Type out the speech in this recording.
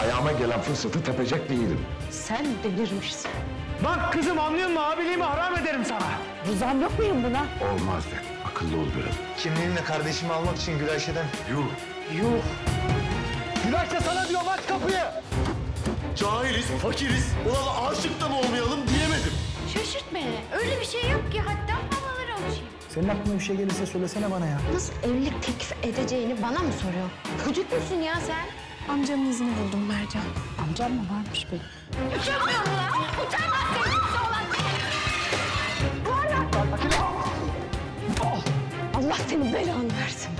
ayağıma gelen fırsatı tepecek değilim. Sen delirmişsin. Bak kızım anlıyor musun? Abiliğimi haram ederim sana. Rızam yok muyum buna? Olmaz de. Akıllı ol biraz. Kimliğimle kardeşimi almak için Gülayşe'den Yuh. Yuh. Gülayşe sana diyorum aç kapıyı. Cahiliz, fakiriz. Ulan aşık da mı olmayalım diyemedim. Şaşırt beni. Öyle bir şey yok ki hatta havalara uçayım. Senin aklına bir şey gelirse söylesene bana ya. Nasıl evlilik teklif edeceğini bana mı soruyor? Çocuk musun ya sen? Amcamın izini buldum Mercan. Amcam mı varmış benim? Utanmıyor mu lan? Utanmaz sevgilisi olan Allah senin belanı versin.